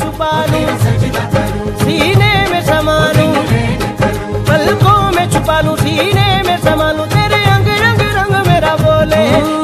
छुपा लूँ सीने में समा लूँ पलकों में छुपा लूँ सीने में समा लूँ तेरे अंग रंग रंग मेरा बोले।